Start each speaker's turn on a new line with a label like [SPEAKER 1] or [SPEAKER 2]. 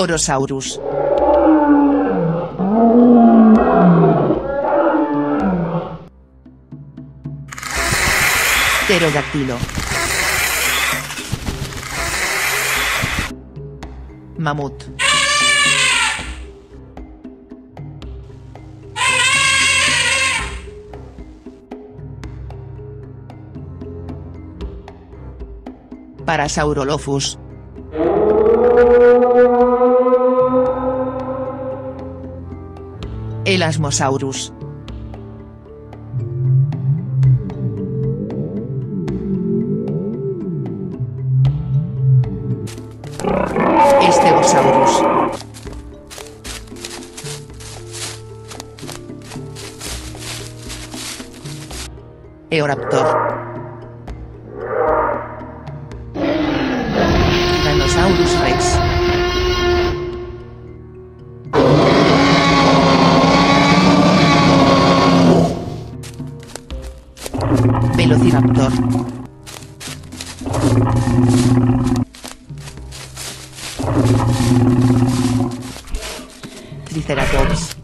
[SPEAKER 1] Torosaurus. Pterodáctilo. Mamut. Parasaurolophus. Elasmosaurus. Stegosaurus. Eoraptor. Tyrannosaurus Velociraptor. Triceratops.